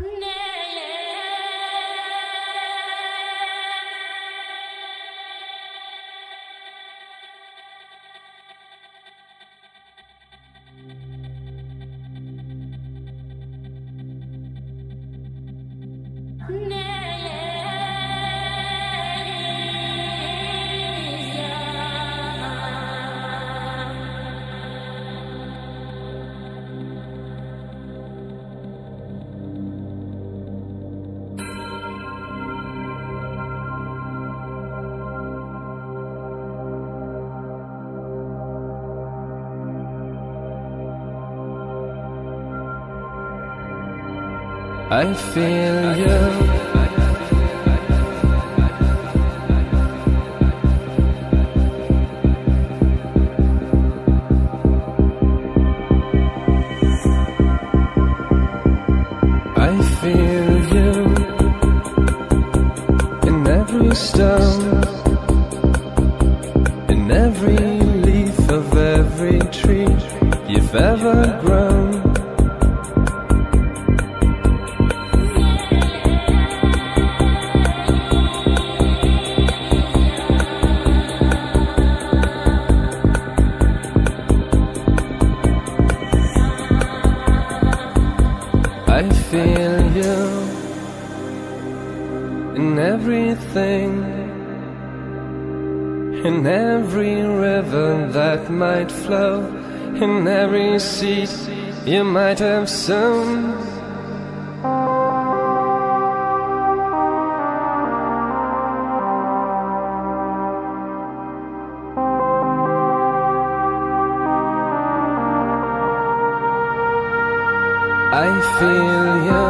No. I feel you. I feel you in everything, in every river that might flow, in every seed you might have sown. I feel you.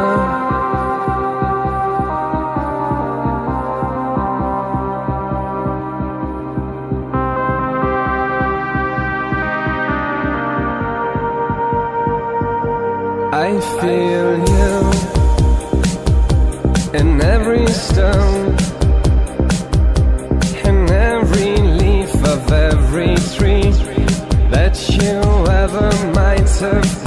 I feel you in every stone, in every leaf of every tree that you ever might have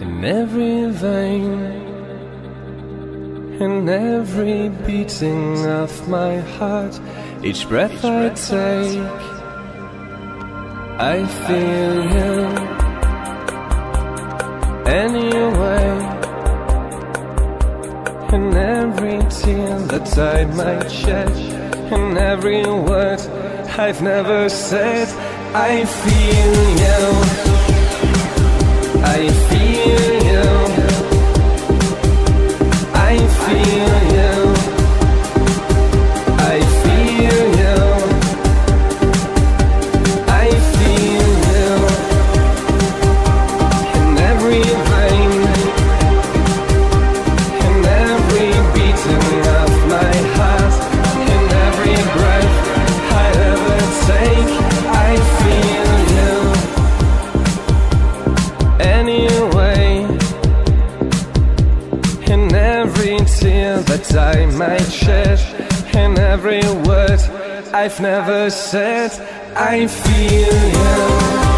in every vein, in every beating of my heart, each breath I take. I feel you anyway, in every tear that I might shed, in every word I've never said. I feel you. In every word I've never said, I feel you.